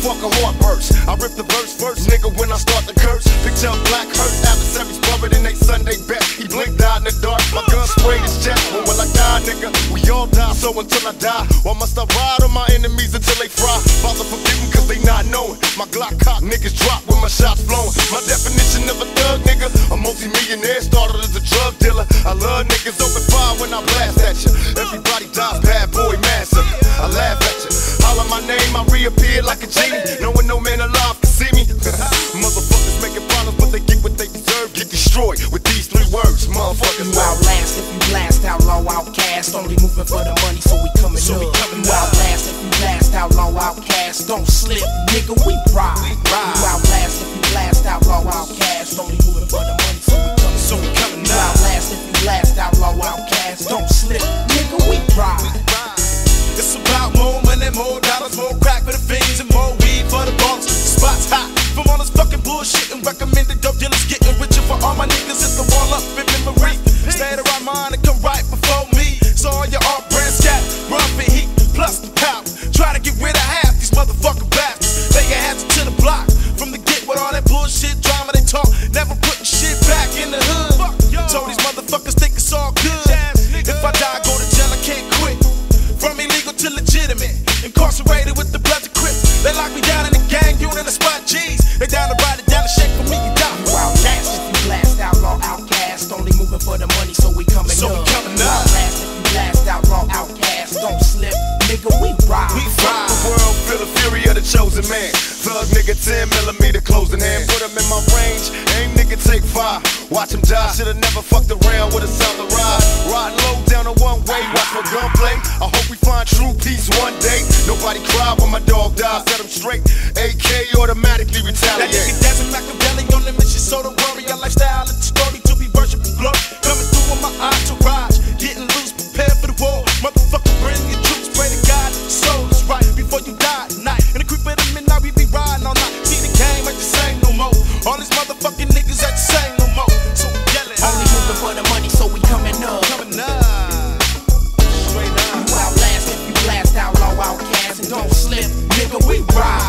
fuck a heart burst. I rip the verse first, nigga, when I start the curse. Picture black hurt, adversaries covered in they Sunday best. He blinked out in the dark, my gun sprayed his chest. When will I die, nigga? We all die, so until I die, why must I ride on my enemies until they fry? Father for cause they not knowing. My Glock cock, niggas drop when my shots flowing. My definition of a thug, nigga, a multi-millionaire, started as a drug dealer. I love niggas open fire when I blast at you. Everybody dies, bad boy mask my name, I reappear like a genie. Knowing no man alive can see me. Motherfuckers making problems, but they get what they deserve. Get destroyed with these three words, motherfuckers. You outlast if you blast, outlaw, outcast. Only moving for the money, so we coming So we up. coming you outlast if you blast, outlaw, outcast. Don't slip, nigga, we ride. ride. To legitimate. Incarcerated with the blood to crips. They lock me down in the gang unit, the spot G's. They down to ride it down the shake for me, you die. You outlast if you blast, outlaw, outcast. Only moving for the money, so we coming So we up. coming You up. outlast if you blast, outlaw, outcast. Don't slip, nigga, we ride. We ride. the world, feel the fury of the chosen man. Thug nigga, 10 millimeter closing hand. Put him in my range, aim nigga, take five. Watch him die, should've never fucked around with a to ride. Riding low down a one way, watch. I hope we one day. Nobody cry when my dog dies, set him straight. AK automatically That retaliate. nigga dancing Machiavelli on we ride.